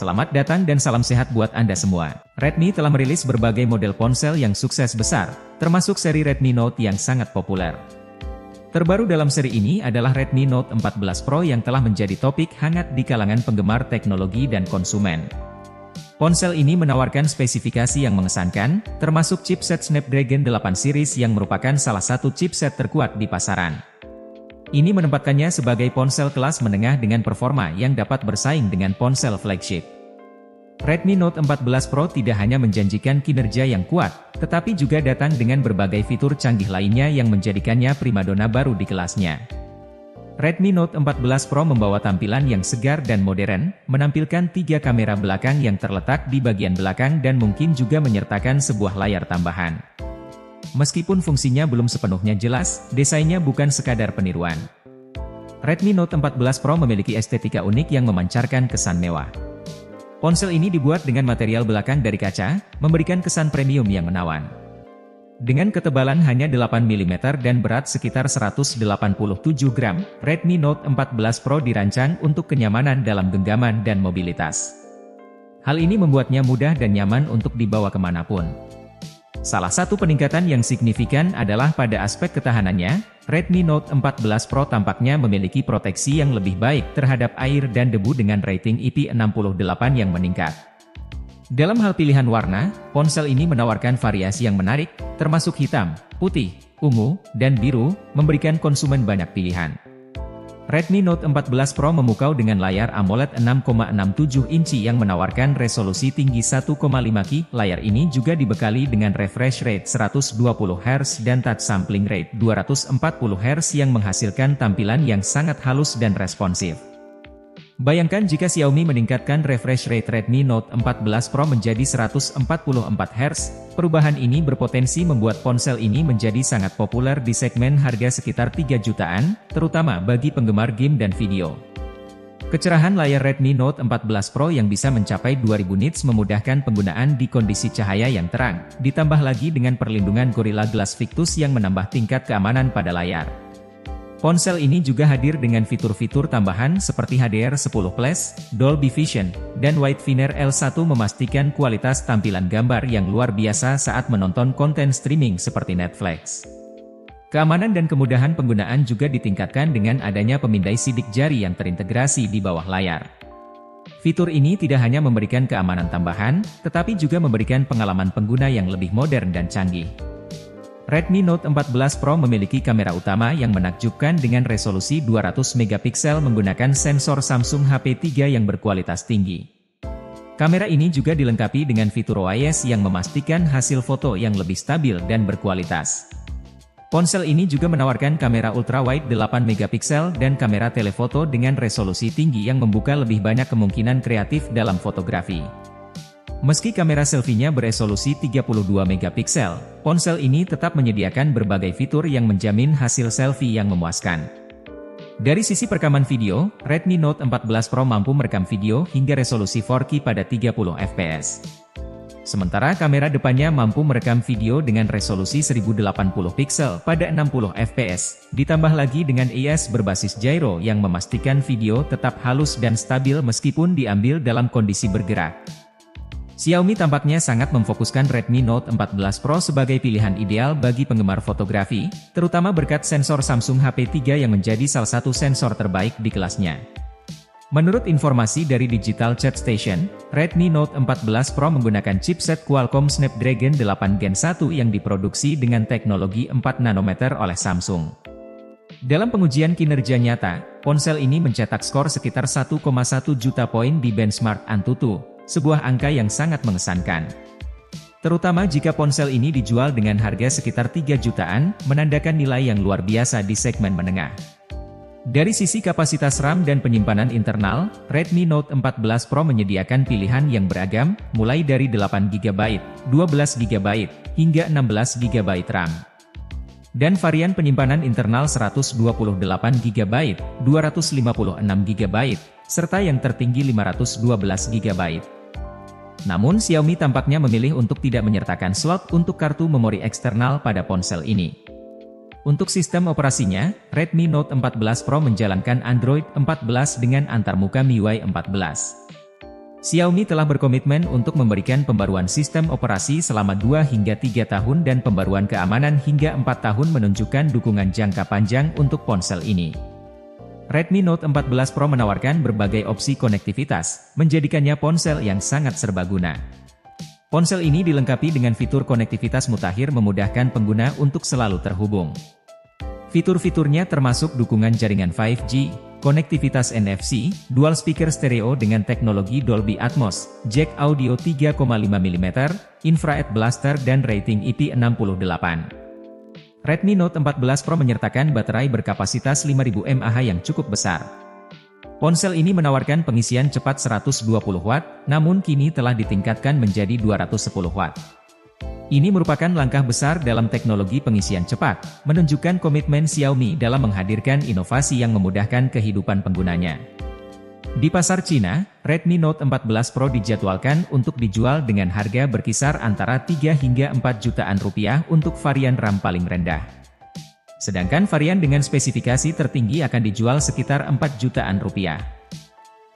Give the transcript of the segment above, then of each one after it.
Selamat datang dan salam sehat buat Anda semua. Redmi telah merilis berbagai model ponsel yang sukses besar, termasuk seri Redmi Note yang sangat populer. Terbaru dalam seri ini adalah Redmi Note 14 Pro yang telah menjadi topik hangat di kalangan penggemar teknologi dan konsumen. Ponsel ini menawarkan spesifikasi yang mengesankan, termasuk chipset Snapdragon 8 series yang merupakan salah satu chipset terkuat di pasaran. Ini menempatkannya sebagai ponsel kelas menengah dengan performa yang dapat bersaing dengan ponsel flagship. Redmi Note 14 Pro tidak hanya menjanjikan kinerja yang kuat, tetapi juga datang dengan berbagai fitur canggih lainnya yang menjadikannya primadona baru di kelasnya. Redmi Note 14 Pro membawa tampilan yang segar dan modern, menampilkan tiga kamera belakang yang terletak di bagian belakang dan mungkin juga menyertakan sebuah layar tambahan. Meskipun fungsinya belum sepenuhnya jelas, desainnya bukan sekadar peniruan. Redmi Note 14 Pro memiliki estetika unik yang memancarkan kesan mewah. Ponsel ini dibuat dengan material belakang dari kaca, memberikan kesan premium yang menawan. Dengan ketebalan hanya 8 mm dan berat sekitar 187 gram, Redmi Note 14 Pro dirancang untuk kenyamanan dalam genggaman dan mobilitas. Hal ini membuatnya mudah dan nyaman untuk dibawa ke mana pun. Salah satu peningkatan yang signifikan adalah pada aspek ketahanannya, Redmi Note 14 Pro tampaknya memiliki proteksi yang lebih baik terhadap air dan debu dengan rating IP68 yang meningkat. Dalam hal pilihan warna, ponsel ini menawarkan variasi yang menarik, termasuk hitam, putih, ungu, dan biru, memberikan konsumen banyak pilihan. Redmi Note 14 Pro memukau dengan layar AMOLED 6,67 inci yang menawarkan resolusi tinggi 1,5 Ki. Layar ini juga dibekali dengan refresh rate 120 Hz dan touch sampling rate 240 Hz yang menghasilkan tampilan yang sangat halus dan responsif. Bayangkan jika Xiaomi meningkatkan refresh rate Redmi Note 14 Pro menjadi 144 Hz, perubahan ini berpotensi membuat ponsel ini menjadi sangat populer di segmen harga sekitar 3 jutaan, terutama bagi penggemar game dan video. Kecerahan layar Redmi Note 14 Pro yang bisa mencapai 2000 nits memudahkan penggunaan di kondisi cahaya yang terang, ditambah lagi dengan perlindungan Gorilla Glass Victus yang menambah tingkat keamanan pada layar. Ponsel ini juga hadir dengan fitur-fitur tambahan seperti HDR10 Plus, Dolby Vision, dan Wideviner L1 memastikan kualitas tampilan gambar yang luar biasa saat menonton konten streaming seperti Netflix. Keamanan dan kemudahan penggunaan juga ditingkatkan dengan adanya pemindai sidik jari yang terintegrasi di bawah layar. Fitur ini tidak hanya memberikan keamanan tambahan, tetapi juga memberikan pengalaman pengguna yang lebih modern dan canggih. Redmi Note 14 Pro memiliki kamera utama yang menakjubkan dengan resolusi 200 megapiksel menggunakan sensor Samsung HP3 yang berkualitas tinggi. Kamera ini juga dilengkapi dengan fitur OIS yang memastikan hasil foto yang lebih stabil dan berkualitas. Ponsel ini juga menawarkan kamera ultrawide 8 megapiksel dan kamera telefoto dengan resolusi tinggi yang membuka lebih banyak kemungkinan kreatif dalam fotografi. Meski kamera selfie-nya beresolusi 32 megapiksel, ponsel ini tetap menyediakan berbagai fitur yang menjamin hasil selfie yang memuaskan. Dari sisi perekaman video, Redmi Note 14 Pro mampu merekam video hingga resolusi 4K pada 30 fps. Sementara kamera depannya mampu merekam video dengan resolusi 1080 pixel pada 60 fps, ditambah lagi dengan ES berbasis gyro yang memastikan video tetap halus dan stabil meskipun diambil dalam kondisi bergerak. Xiaomi tampaknya sangat memfokuskan Redmi Note 14 Pro sebagai pilihan ideal bagi penggemar fotografi, terutama berkat sensor Samsung HP3 yang menjadi salah satu sensor terbaik di kelasnya. Menurut informasi dari Digital Chat Station, Redmi Note 14 Pro menggunakan chipset Qualcomm Snapdragon 8 Gen 1 yang diproduksi dengan teknologi 4 nanometer oleh Samsung. Dalam pengujian kinerja nyata, ponsel ini mencetak skor sekitar 1,1 juta poin di benchmark Antutu, sebuah angka yang sangat mengesankan. Terutama jika ponsel ini dijual dengan harga sekitar 3 jutaan, menandakan nilai yang luar biasa di segmen menengah. Dari sisi kapasitas RAM dan penyimpanan internal, Redmi Note 14 Pro menyediakan pilihan yang beragam, mulai dari 8GB, 12GB, hingga 16GB RAM. Dan varian penyimpanan internal 128GB, 256GB, serta yang tertinggi 512GB. Namun Xiaomi tampaknya memilih untuk tidak menyertakan slot untuk kartu memori eksternal pada ponsel ini. Untuk sistem operasinya, Redmi Note 14 Pro menjalankan Android 14 dengan antarmuka MIUI 14. Xiaomi telah berkomitmen untuk memberikan pembaruan sistem operasi selama 2 hingga 3 tahun dan pembaruan keamanan hingga 4 tahun menunjukkan dukungan jangka panjang untuk ponsel ini. Redmi Note 14 Pro menawarkan berbagai opsi konektivitas, menjadikannya ponsel yang sangat serbaguna. Ponsel ini dilengkapi dengan fitur konektivitas mutakhir memudahkan pengguna untuk selalu terhubung. Fitur-fiturnya termasuk dukungan jaringan 5G, konektivitas NFC, dual speaker stereo dengan teknologi Dolby Atmos, jack audio 3,5 mm, infrared blaster dan rating IP68. Redmi Note 14 Pro menyertakan baterai berkapasitas 5000 mAh yang cukup besar. Ponsel ini menawarkan pengisian cepat 120 Watt, namun kini telah ditingkatkan menjadi 210 Watt. Ini merupakan langkah besar dalam teknologi pengisian cepat, menunjukkan komitmen Xiaomi dalam menghadirkan inovasi yang memudahkan kehidupan penggunanya. Di pasar Cina, Redmi Note 14 Pro dijadwalkan untuk dijual dengan harga berkisar antara 3 hingga 4 jutaan rupiah untuk varian RAM paling rendah. Sedangkan varian dengan spesifikasi tertinggi akan dijual sekitar 4 jutaan rupiah.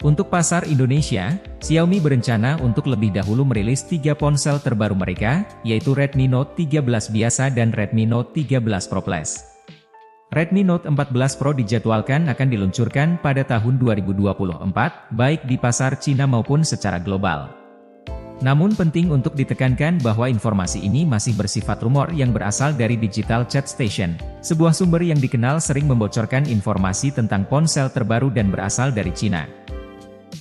Untuk pasar Indonesia, Xiaomi berencana untuk lebih dahulu merilis tiga ponsel terbaru mereka, yaitu Redmi Note 13 biasa dan Redmi Note 13 Pro Plus. Redmi Note 14 Pro dijadwalkan akan diluncurkan pada tahun 2024, baik di pasar Cina maupun secara global. Namun penting untuk ditekankan bahwa informasi ini masih bersifat rumor yang berasal dari Digital Chat Station, sebuah sumber yang dikenal sering membocorkan informasi tentang ponsel terbaru dan berasal dari Cina.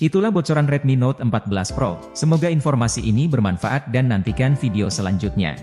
Itulah bocoran Redmi Note 14 Pro. Semoga informasi ini bermanfaat dan nantikan video selanjutnya.